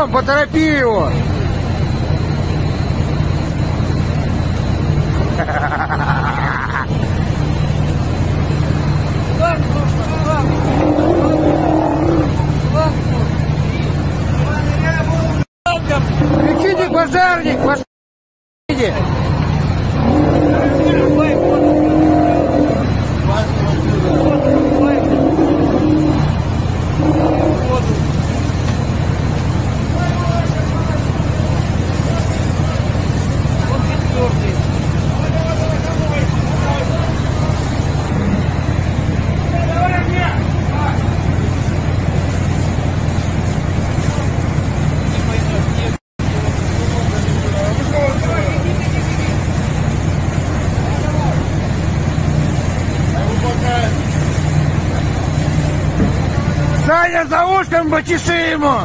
Ром, поторопи его. Кричите, пожарник, пошли. Саня, за ушком почеши ему!